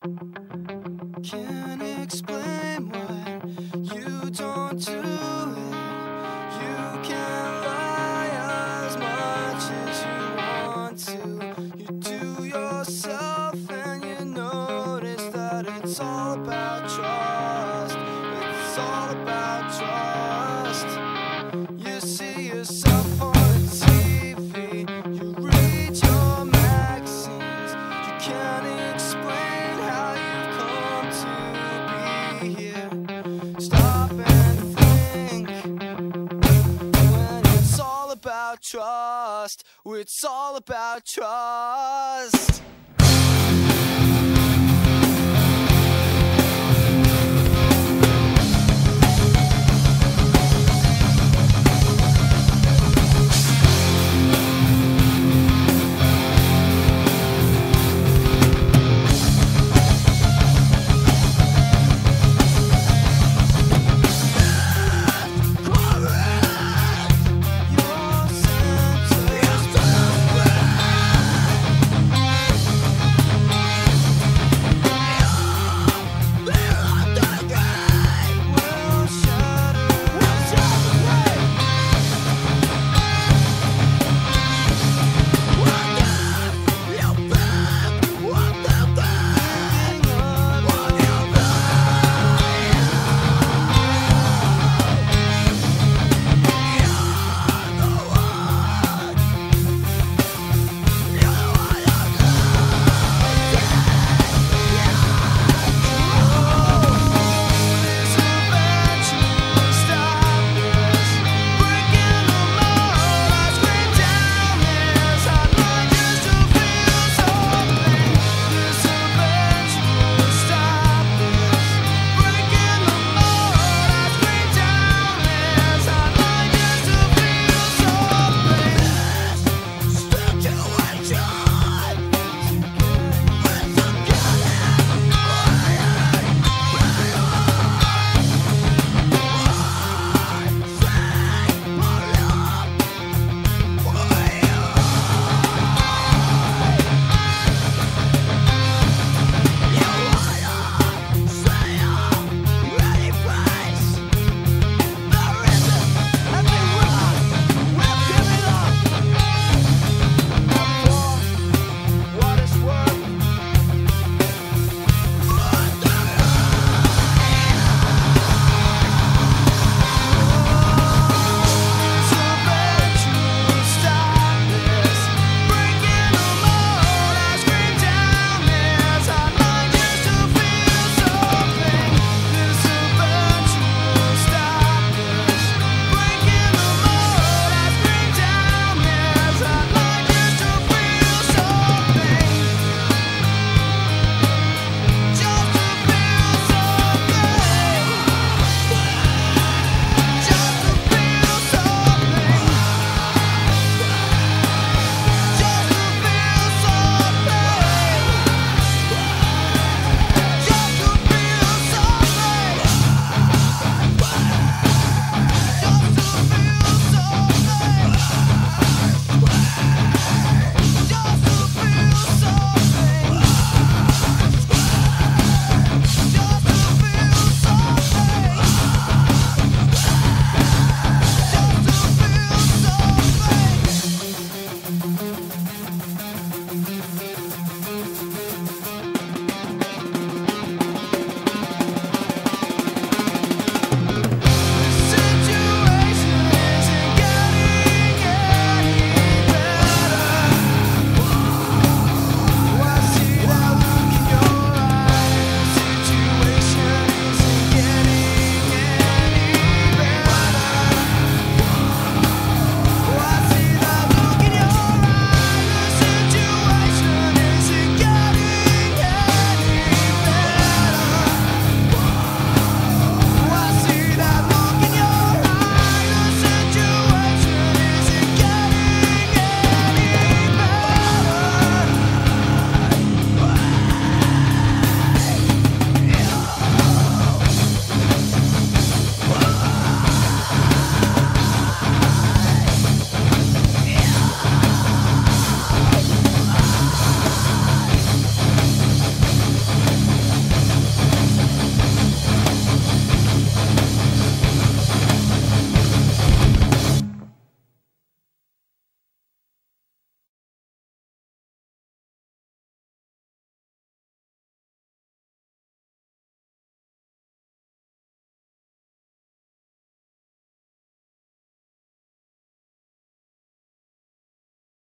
Can't explain why you don't do it. You can lie as much as you want to. You do yourself and you notice that it's all about trust. It's all about about trust, it's all about trust.